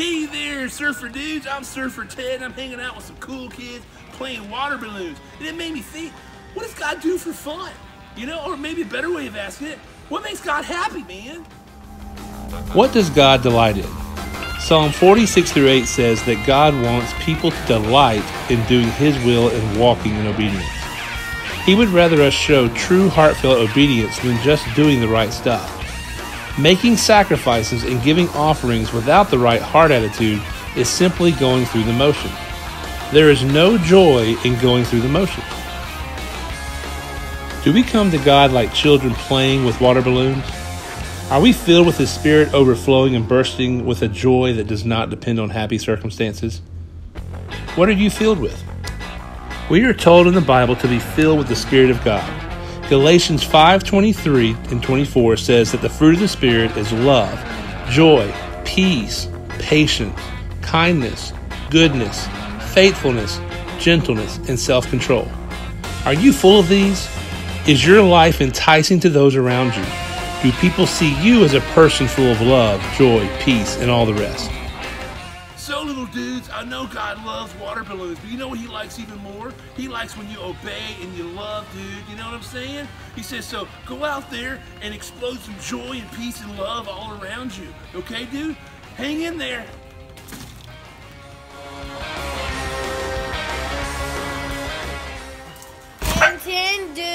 Hey there, surfer Dudes. I'm Surfer Ted, and I'm hanging out with some cool kids playing water balloons. And it made me think, what does God do for fun? You know, or maybe a better way of asking it, what makes God happy, man? What does God delight in? Psalm 46 through 8 says that God wants people to delight in doing His will and walking in obedience. He would rather us show true heartfelt obedience than just doing the right stuff. Making sacrifices and giving offerings without the right heart attitude is simply going through the motion. There is no joy in going through the motion. Do we come to God like children playing with water balloons? Are we filled with His Spirit overflowing and bursting with a joy that does not depend on happy circumstances? What are you filled with? We are told in the Bible to be filled with the Spirit of God. Galatians 5:23 and 24 says that the fruit of the Spirit is love, joy, peace, patience, kindness, goodness, faithfulness, gentleness, and self-control. Are you full of these? Is your life enticing to those around you? Do people see you as a person full of love, joy, peace, and all the rest? So, little dudes, I know God loves water balloons, but you know what He likes even more? He likes when you obey and you love, dude. You know what I'm saying? He says, so go out there and explode some joy and peace and love all around you. Okay, dude? Hang in there. And ten, dude.